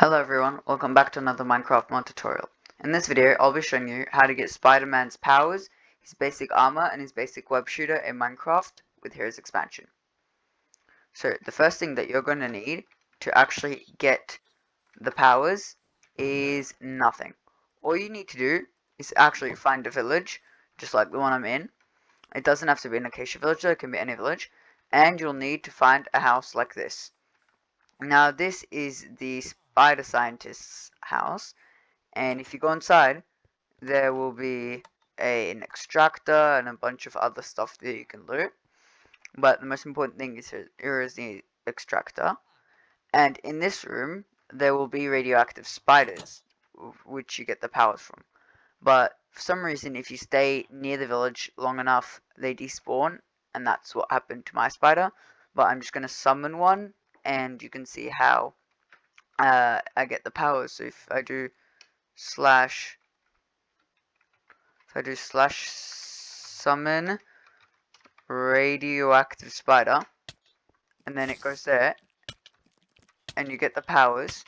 Hello everyone, welcome back to another Minecraft mod tutorial. In this video, I'll be showing you how to get Spider-Man's powers, his basic armor, and his basic web shooter in Minecraft with Heroes Expansion. So, the first thing that you're going to need to actually get the powers is nothing. All you need to do is actually find a village, just like the one I'm in. It doesn't have to be an Acacia village, though, it can be any village. And you'll need to find a house like this. Now, this is the spider scientist's house. And if you go inside there will be a, an extractor and a bunch of other stuff that you can loot. But the most important thing is here is the extractor. And in this room there will be radioactive spiders which you get the powers from. But for some reason if you stay near the village long enough they despawn and that's what happened to my spider. But I'm just going to summon one and you can see how uh, I get the powers. So if I do slash, if I do slash summon radioactive spider, and then it goes there, and you get the powers.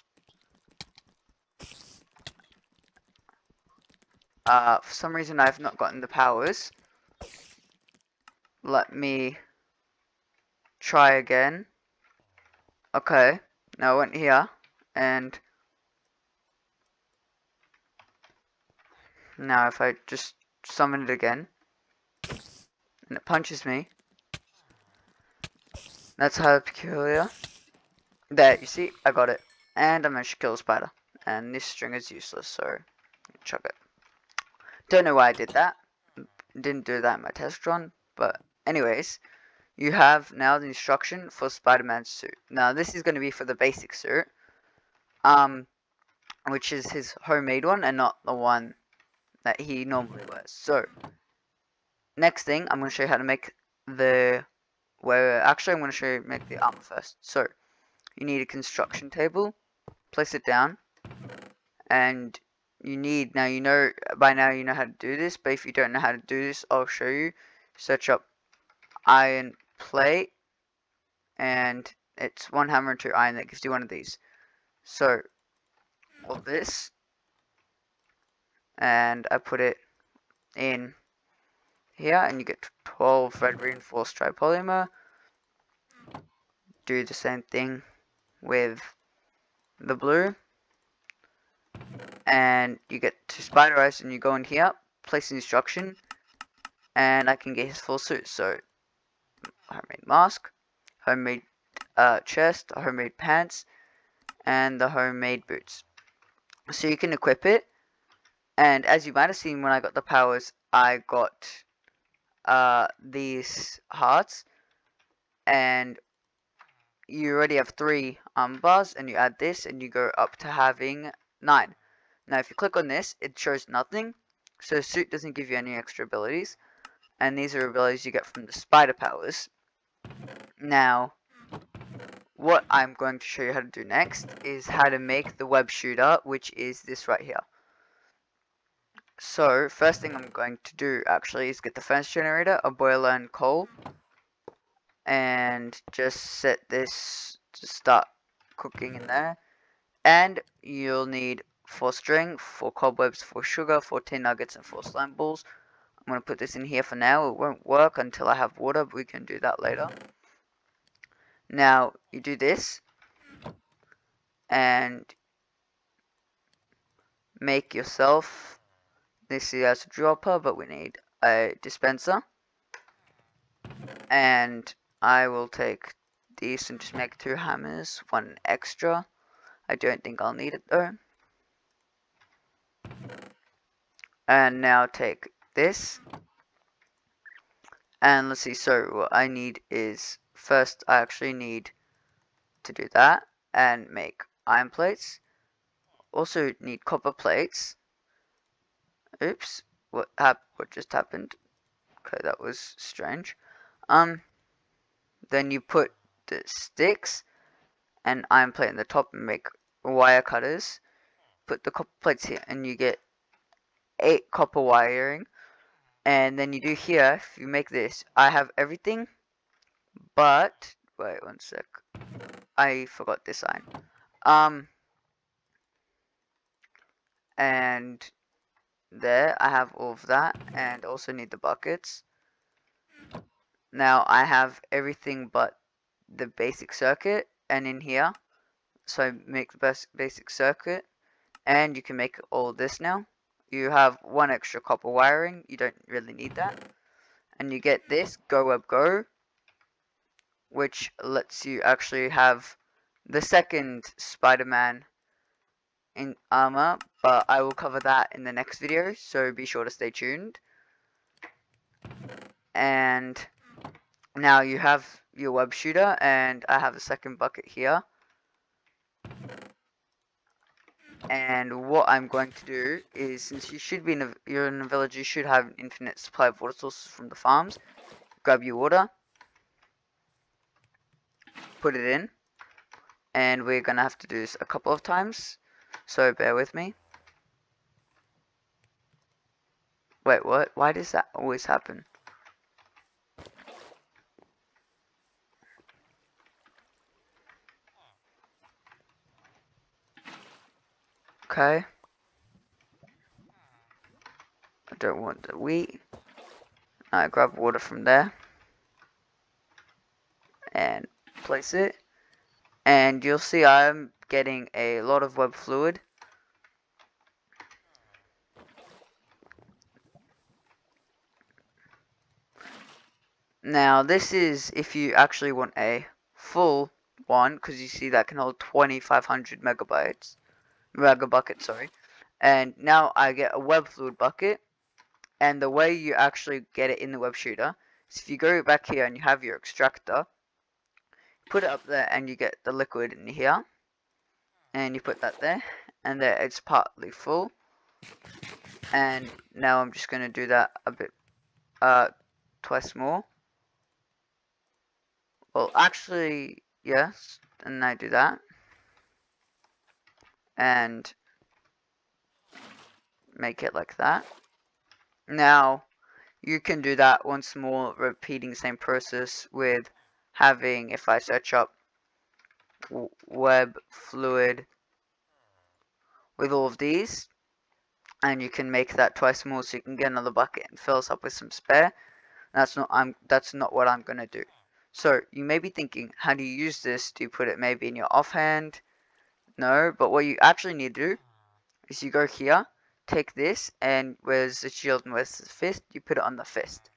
Uh, for some reason I've not gotten the powers. Let me try again. Okay, now I went here and now if I just summon it again and it punches me. That's how peculiar. There you see I got it. And I managed to kill a spider and this string is useless so chuck it. Don't know why I did that. Didn't do that in my test run but anyways you have now the instruction for Spider-Man's suit. Now this is going to be for the basic suit um, which is his homemade one and not the one that he normally wears. So, next thing, I'm going to show you how to make the, where, actually I'm going to show you make the armor first. So, you need a construction table, place it down, and you need, now you know, by now you know how to do this, but if you don't know how to do this, I'll show you. Search up iron plate, and it's one hammer and two iron that gives you one of these. So, all this, and I put it in here, and you get 12 red reinforced tripolymer. Do the same thing with the blue, and you get to spider eyes, and you go in here, place instruction, and I can get his full suit. So, homemade mask, homemade uh, chest, homemade pants, and the homemade boots. So you can equip it. And as you might have seen when I got the powers, I got uh, these hearts. And you already have three um, bars and you add this and you go up to having nine. Now if you click on this, it shows nothing. So suit doesn't give you any extra abilities. And these are abilities you get from the spider powers. Now, what I'm going to show you how to do next is how to make the web shooter, which is this right here. So, first thing I'm going to do actually is get the furnace generator, a boiler and coal, and just set this to start cooking in there. And you'll need 4 string, 4 cobwebs, 4 sugar, 4 tin nuggets, and 4 slime balls. I'm going to put this in here for now. It won't work until I have water, but we can do that later. Now, you do this, and make yourself, this is as a dropper, but we need a dispenser, and I will take these and just make two hammers, one extra, I don't think I'll need it though, and now take this, and let's see, so what I need is first I actually need to do that and make iron plates. Also need copper plates. Oops, what hap what just happened? Okay, that was strange. Um, then you put the sticks and iron plate in the top and make wire cutters. Put the copper plates here and you get eight copper wiring. And then you do here, if you make this, I have everything but, wait one sec. I forgot this sign. Um, and there I have all of that and also need the buckets now I have everything but the basic circuit and in here so make the best basic circuit and you can make all this now you have one extra copper wiring you don't really need that and you get this go web go which lets you actually have the second Spider-Man in armor but I will cover that in the next video so be sure to stay tuned. And now you have your web shooter and I have a second bucket here. And what I'm going to do is since you should be in a you're in a village you should have an infinite supply of water sources from the farms. Grab your water put it in and we're gonna have to do this a couple of times so bear with me wait what why does that always happen Okay. I don't want the wheat. I grab water from there. And place it. And you'll see I'm getting a lot of web fluid. Now this is if you actually want a full one because you see that can hold 2500 megabytes mega bucket, sorry. And now I get a web fluid bucket. And the way you actually get it in the web shooter is if you go back here and you have your extractor, put it up there and you get the liquid in here. And you put that there. And there it's partly full. And now I'm just going to do that a bit, uh, twice more. Well, actually, yes. And I do that and make it like that. Now, you can do that once more, repeating the same process with having, if I search up web fluid with all of these, and you can make that twice more so you can get another bucket and fill us up with some spare. That's not I'm that's not what I'm gonna do. So you may be thinking, how do you use this? Do you put it maybe in your offhand? No, but what you actually need to do is you go here, take this, and where's the shield and where's the fist, you put it on the fist.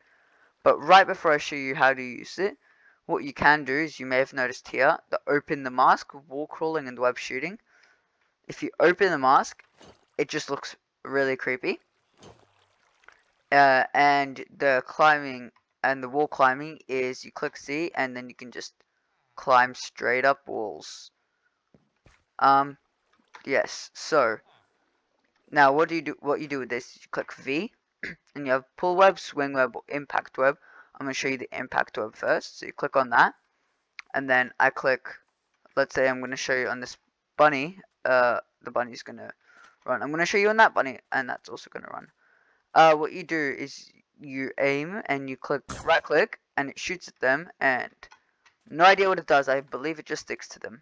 But right before I show you how to use it, what you can do is you may have noticed here, the open the mask, wall crawling and web shooting. If you open the mask, it just looks really creepy. Uh, and the climbing and the wall climbing is you click C and then you can just climb straight up walls. Um, yes. So now, what do you do? What you do with this? You click V, and you have pull web, swing web, or impact web. I'm gonna show you the impact web first. So you click on that, and then I click. Let's say I'm gonna show you on this bunny. Uh, the bunny's gonna run. I'm gonna show you on that bunny, and that's also gonna run. Uh, what you do is you aim and you click right click, and it shoots at them, and no idea what it does. I believe it just sticks to them.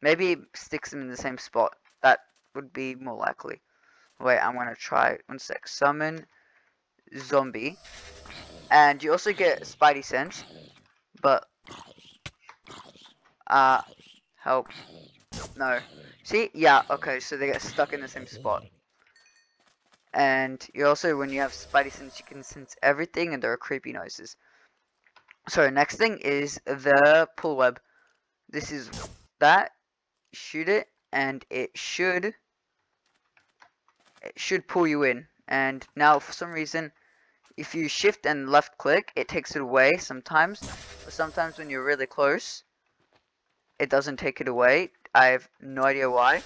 Maybe it sticks them in the same spot. That would be more likely. Wait, I'm gonna try one sec. Summon zombie. And you also get Spidey sense. But uh help. No. See? Yeah, okay, so they get stuck in the same spot. And you also when you have Spidey sense you can sense everything and there are creepy noises. So next thing is the pull web. This is that shoot it and it should it should pull you in and now for some reason if you shift and left click it takes it away sometimes but sometimes when you're really close it doesn't take it away. I have no idea why.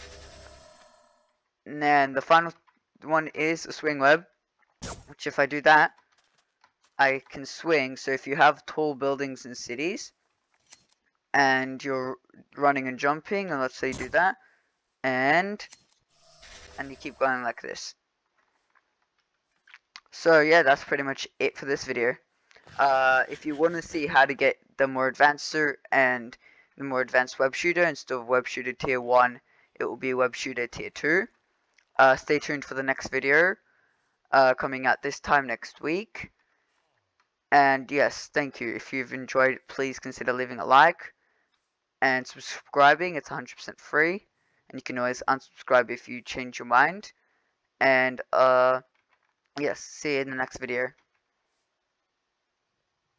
And then the final one is a swing web which if I do that I can swing. So if you have tall buildings in cities and you're running and jumping and let's say you do that and and you keep going like this so yeah that's pretty much it for this video uh, if you want to see how to get the more advanced suit and the more advanced web shooter instead of web shooter tier 1 it will be web shooter tier 2 Uh, stay tuned for the next video uh, coming out this time next week. And yes, thank you. If you've enjoyed, please consider leaving a like and subscribing. It's 100% free. And you can always unsubscribe if you change your mind. And uh, yes, see you in the next video.